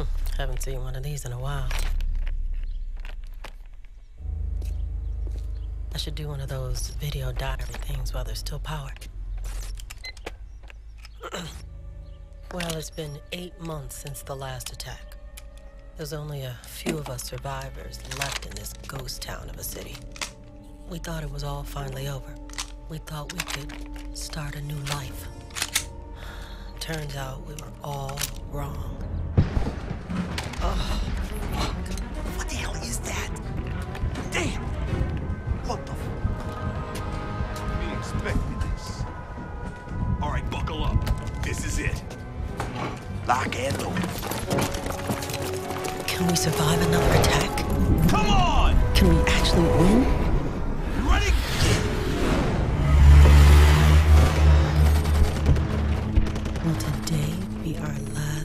Hmm, haven't seen one of these in a while. I should do one of those video diary things while there's still power. well, it's been eight months since the last attack. There's only a few of us survivors left in this ghost town of a city. We thought it was all finally over. We thought we could start a new life. Turns out we were all wrong. Expected this. All right, buckle up. This is it. Lock and load. Can we survive another attack? Come on! Can we actually win? Ready? Will today be our last